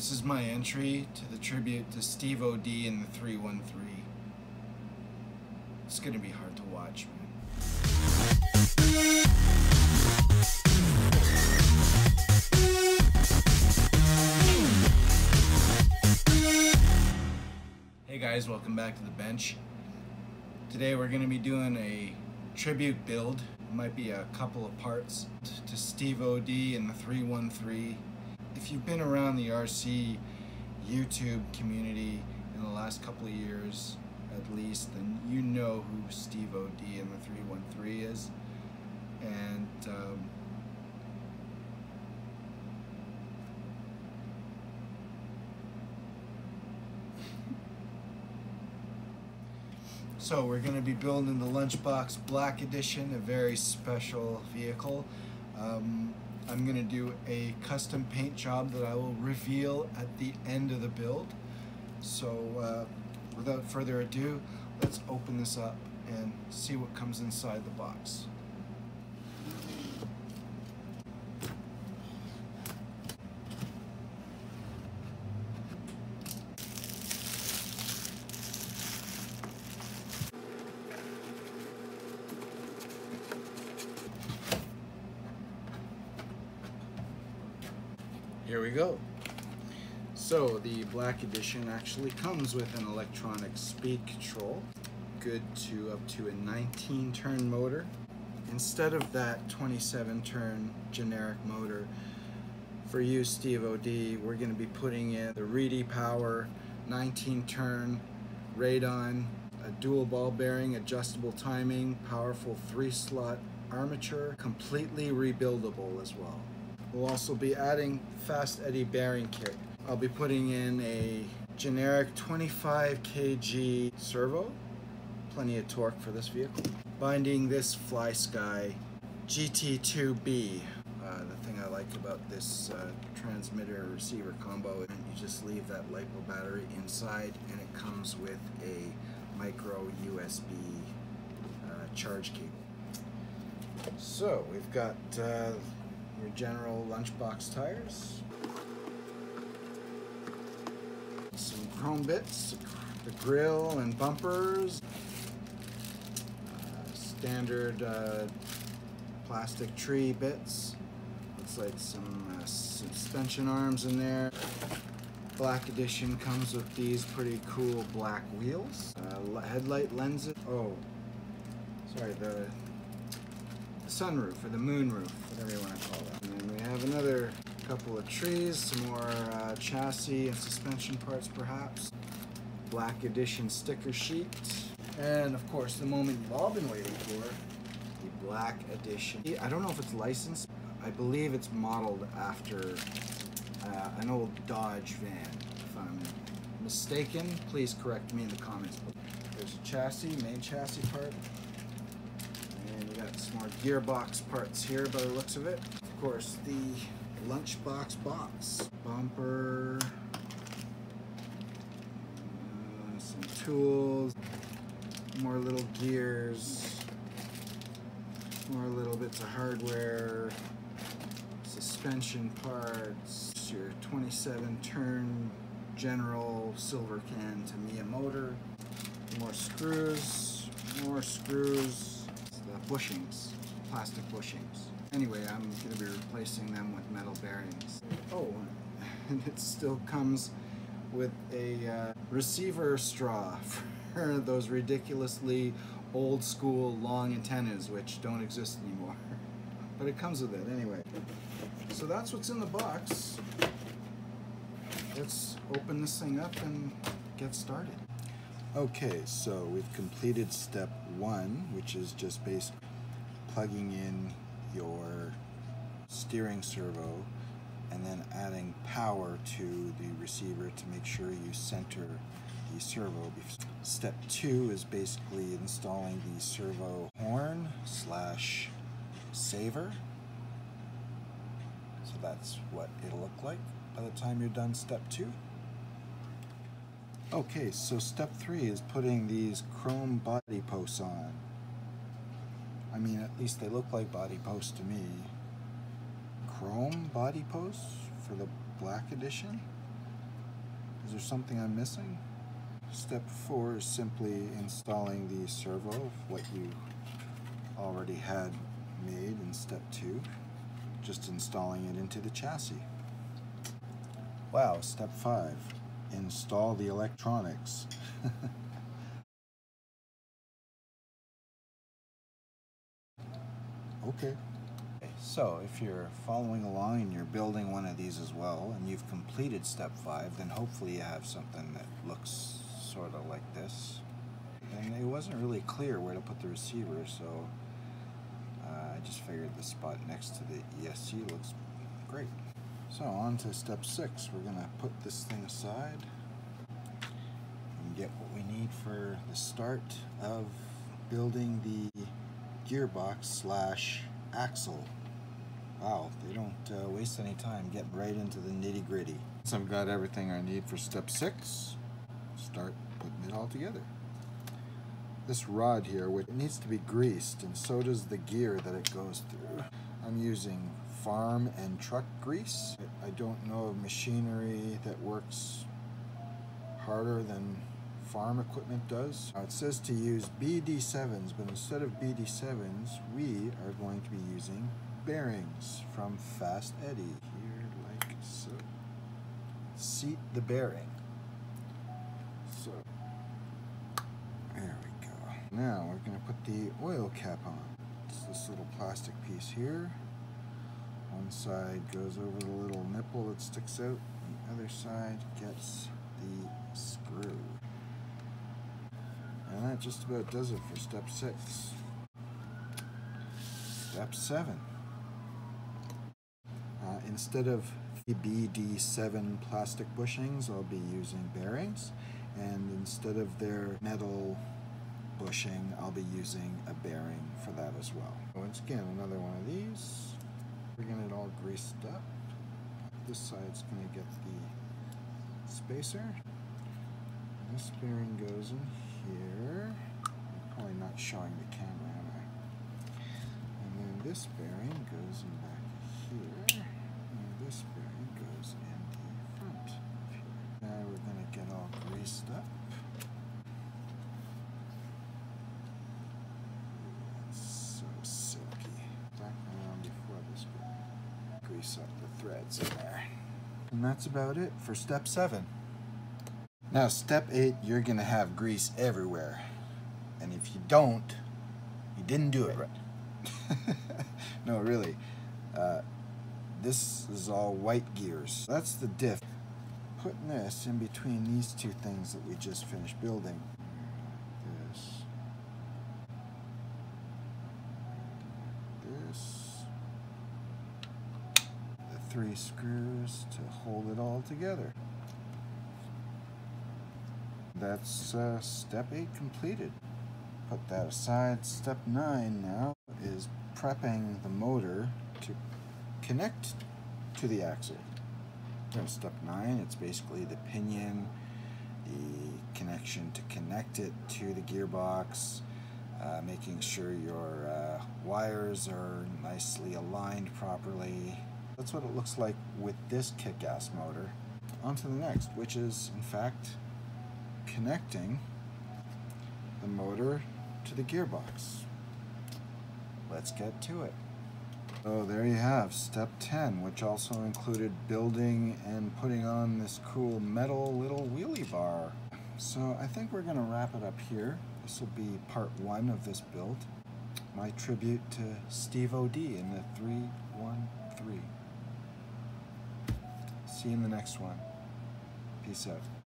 This is my entry to the tribute to Stevo-D in the 313. It's gonna be hard to watch, man. Hey guys, welcome back to the bench. Today we're going to be doing a tribute build. It might be a couple of parts to Stevo-D in the 313. If you've been around the RC YouTube community in the last couple of years, at least, then you know who Stevo-D and the 313 is. And um, So we're going to be building the Lunchbox Black Edition, a very special vehicle. Um, I'm going to do a custom paint job that I will reveal at the end of the build. So uh, without further ado, let's open this up and see what comes inside the box. Here we go. So the black edition actually comes with an electronic speed control, good to up to a 19 turn motor. Instead of that 27 turn generic motor, for you Stevo-D, we're going to be putting in the Reedy Power 19 turn radon, a dual ball bearing, adjustable timing, powerful three slot armature, completely rebuildable as well. We'll also be adding fast eddy bearing kit. I'll be putting in a generic 25 kg servo, plenty of torque for this vehicle. Binding this FlySky GT2B. Uh, the thing I like about this uh, transmitter receiver combo, and you just leave that LiPo battery inside and it comes with a micro USB uh, charge cable. So we've got uh, your general lunchbox tires, some chrome bits, the grill and bumpers, uh, standard uh, plastic tree bits. Looks like some uh, suspension arms in there. Black edition comes with these pretty cool black wheels. Uh, headlight lenses. Oh, sorry, the sunroof or the moonroof, whatever you want to call it. And then we have another couple of trees, some more uh, chassis and suspension parts perhaps. Black edition sticker sheet. And of course, the moment you've all been waiting for, the black edition. I don't know if it's licensed. I believe it's modeled after uh, an old Dodge van. If I'm mistaken, please correct me in the comments. There's a chassis, main chassis part. Some more gearbox parts here by the looks of it. Of course, the lunchbox box. Bumper. uh, some tools. More little gears. More little bits of hardware. Suspension parts. Your 27 turn general silver can Tamiya motor. More screws. More screws bushings, plastic bushings. Anyway, I'm going to be replacing them with metal bearings. Oh, and it still comes with a uh, receiver straw for those ridiculously old school long antennas which don't exist anymore. But it comes with it anyway. So that's what's in the box. Let's open this thing up and get started. Okay, so we've completed step one, which is just basically plugging in your steering servo and then adding power to the receiver to make sure you center the servo. Step two is basically installing the servo horn slash saver. So that's what it'll look like by the time you're done step two. Okay, so step three is putting these chrome body posts on. I mean, at least they look like body posts to me. Chrome body posts for the black edition? Is there something I'm missing? Step four is simply installing the servo of what you already had made in step two. Just installing it into the chassis. Wow, step five, install the electronics. okay. So if you're following along and you're building one of these as well and you've completed step five, then hopefully you have something that looks sort of like this. And it wasn't really clear where to put the receiver, so uh, I just figured the spot next to the ESC looks great. So on to step six. We're gonna put this thing aside and get what we need for the start of building the gearbox slash axle. Wow, they don't uh, waste any time getting right into the nitty gritty. So I've got everything I need for step six, start putting it all together. This rod here, which needs to be greased, and so does the gear that it goes through. I'm using farm and truck grease. I don't know of machinery that works harder than farm equipment does. Now it says to use BD7s, but instead of BD7s, we are going to be using bearings from Fast Eddy, here like so. Seat the bearing. So, there we go. Now we're going to put the oil cap on. It's this little plastic piece here. One side goes over the little nipple that sticks out, the other side gets the screw. And that just about does it for step six. Step seven. Uh, instead of the BD7 plastic bushings, I'll be using bearings. And instead of their metal bushing, I'll be using a bearing for that as well. Once again, another one of these. We're getting it all greased up. This side's going to get the spacer. This bearing goes in here. I'm probably not showing the camera, am I? And then this bearing goes in back here. And this bearing goes in the front. Now we're going to get all greased up. It's so silky. Back around before this bit. Grease up the threads in there. And that's about it for step seven. Now, step eight, you're gonna have grease everywhere. And if you don't, you didn't do it right. no, really. Uh, this is all white gears. That's the diff. Putting this in between these two things that we just finished building. This. This. Three screws to hold it all together. That's uh, step eight completed. Put that aside. Step nine now is prepping the motor to connect to the axle. Step nine, it's basically the pinion, the connection to connect it to the gearbox, uh, making sure your uh, wires are nicely aligned properly. That's what it looks like with this kick-ass motor. On to the next, which is in fact connecting the motor to the gearbox. Let's get to it. So there you have step 10, which also included building and putting on this cool metal little wheelie bar. So I think we're gonna wrap it up here. This will be part one of this build. My tribute to Stevo-D in the 313. See you in the next one. Peace out.